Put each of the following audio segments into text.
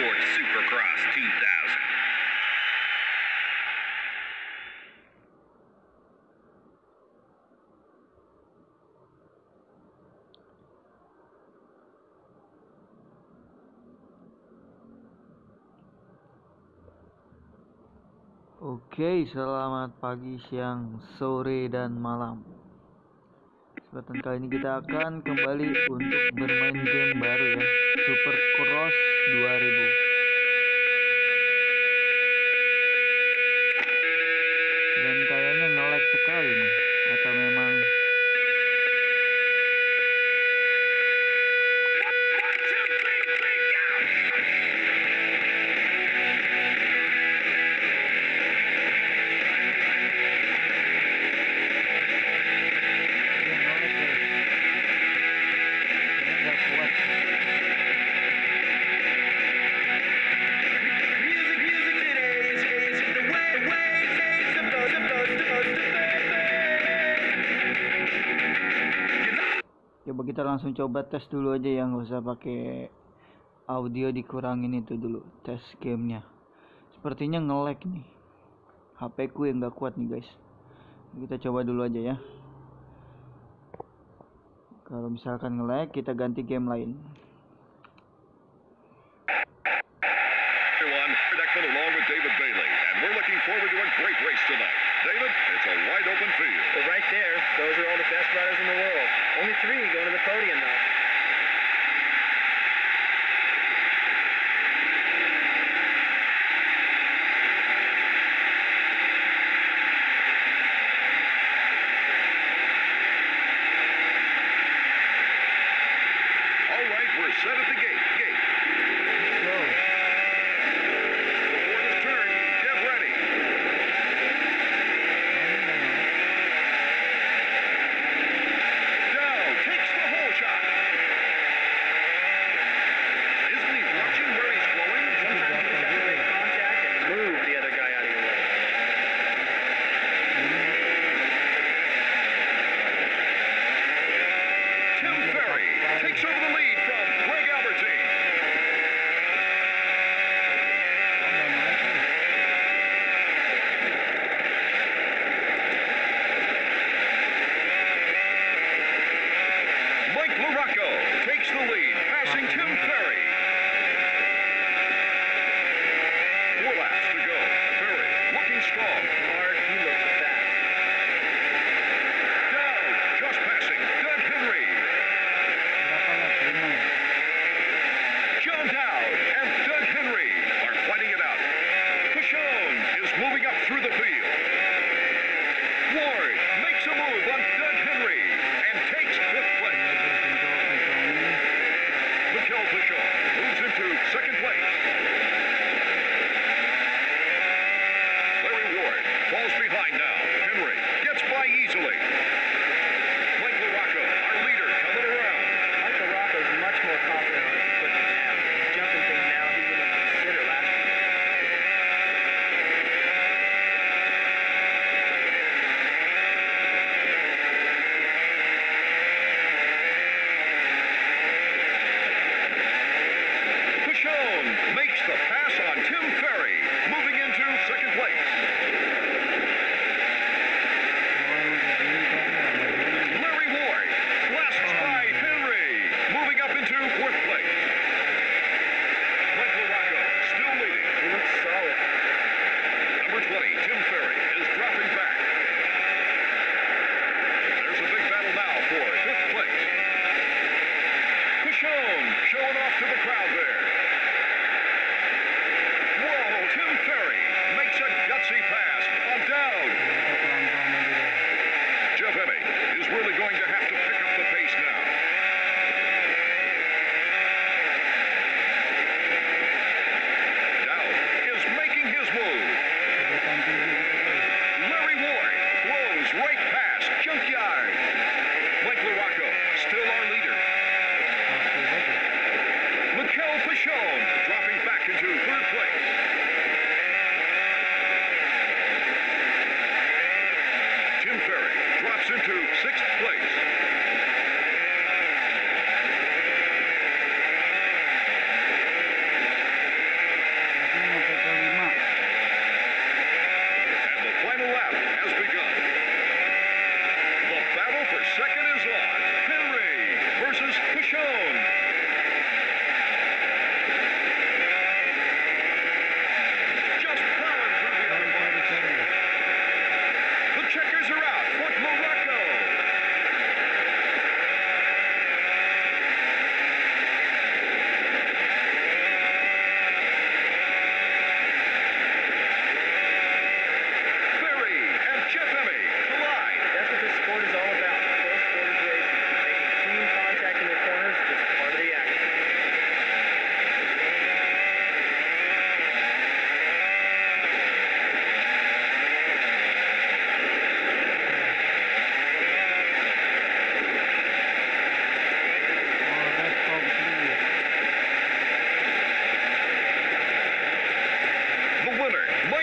Sports Supercross 2000. Oke, selamat pagi, siang, sore, dan malam. Kesempatan kali ini kita akan kembali untuk bermain game baru ya, Super Cross 2000. Be. Coba kita langsung coba tes dulu aja ya, nggak usah pakai audio dikurangin itu dulu tes gamenya. Sepertinya nge-lag nih. HP ku yang nggak kuat nih guys. Kita coba dulu aja ya. Kalau misalkan nge-lag, kita ganti game lain. Well, right there, those are all the best riders in the world. Only three going to the podium, though. Set at the gate. Gate.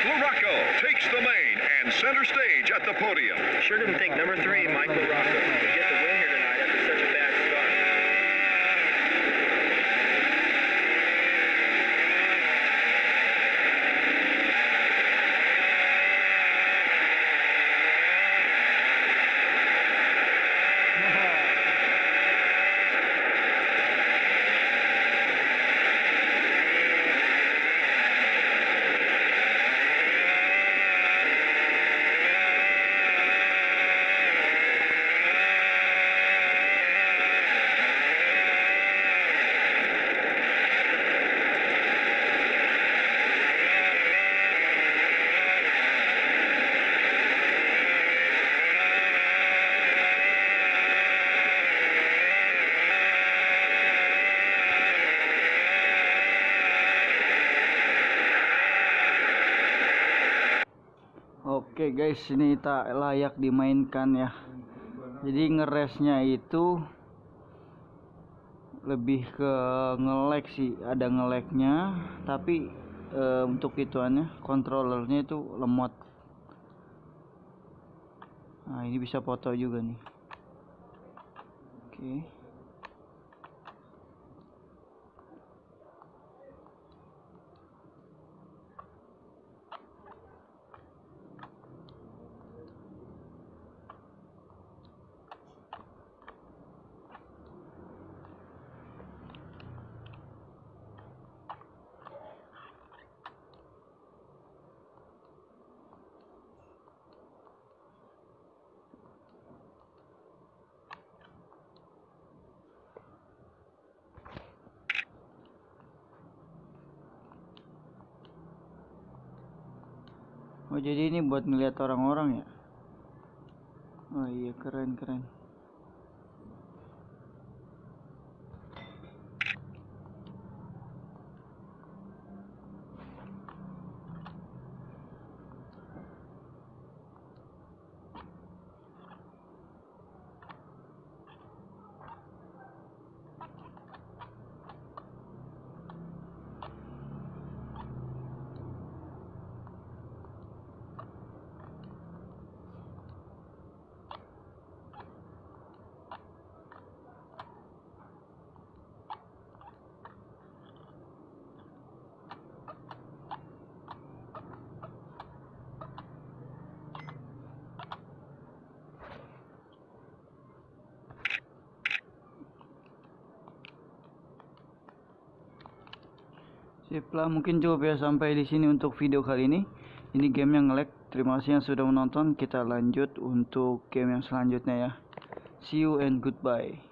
LaRocco, takes the main and center stage at the podium. Sure didn't think number three, Michael Rocco, Oke guys, ini tak layak dimainkan ya. Jadi ngeresnya itu lebih ke ngelek sih, ada ngeleknya, tapi eh, untuk ituannya kontrolernya itu lemot. Nah, ini bisa foto juga nih. Oke. Oh jadi ini buat ngeliat orang-orang ya? Oh iya keren keren. Sip lah mungkin cukup ya sampai di sini untuk video kali ini. Ini game yang nge-lag. Terima kasih yang sudah menonton. Kita lanjut untuk game yang selanjutnya ya. See you and goodbye.